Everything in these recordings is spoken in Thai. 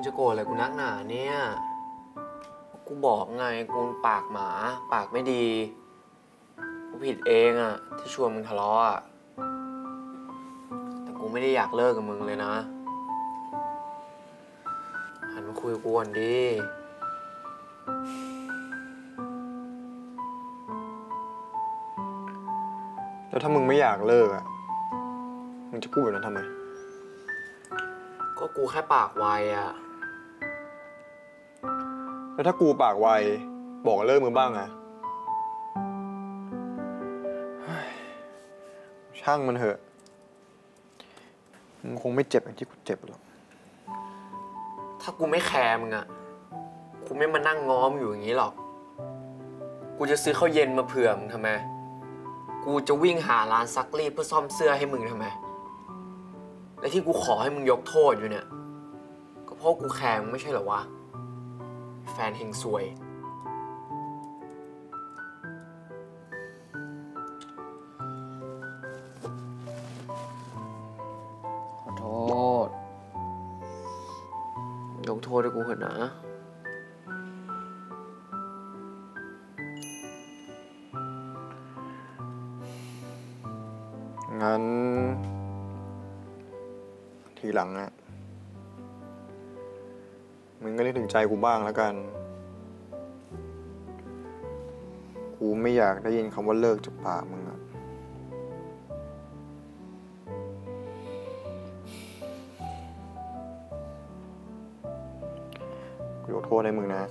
งจะโกรธอะไรกูนักหนาเนี่ย กูบอกไงกูปากหมา ปากไม่ดี กูผิดเองอะที่ชวนมึงทะเลาะอะแต่กูไม่ได้อยากเลิกกับมึงเลยนะหันมาคุยกับกูก่อนดิแล้วถ้ามึงไม่อยากเลิกอะมึงจะพูดแบบนั้นทำไม ก็กูแค่ปากไวอะ แล้วถ้ากูปากไวบอกเลิกมึงบ้างอะช่างมันเถอะมึงคงไม่เจ็บอย่างที่กูเจ็บหรอกถ้ากูไม่แคร์มึงอะกูไม่มานั่งง้อมอยู่อย่างนี้หรอก กูจะซื้อข้าวเย็นมาเผื่อมึงทำไม กูจะวิ่งหาร้านซักรีดเพื่อซ่อมเสื้อให้มึงทำไม และที่กูขอให้มึงยกโทษอยู่เนี่ย ก็เพราะกูแคร์มึงไม่ใช่เหรอวะ แฟนเฮงซวย ขอโทษ ยกโทษให้กูเถอะนะ งั้น ทีหลังอะ มึงก็นึกถึงใจกูบ้างแล้วกัน กูไม่อยากได้ยินคำว่าเลิกจากปากมึงอะกูยกโทษให้มึงนะ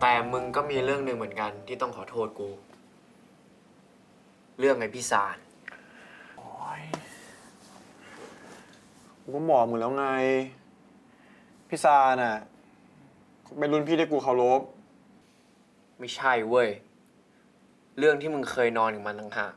แต่มึงก็มีเรื่องหนึ่งเหมือนกันที่ต้องขอโทษกู เรื่องไอ้พี่สาร กูก็บอกมึงแล้วไง พี่ซาน่ะ เป็นรุ่นพี่ที่กูเคารพ ไม่ใช่เว้ย เรื่องที่มึงเคยนอนกับมันต่างหาก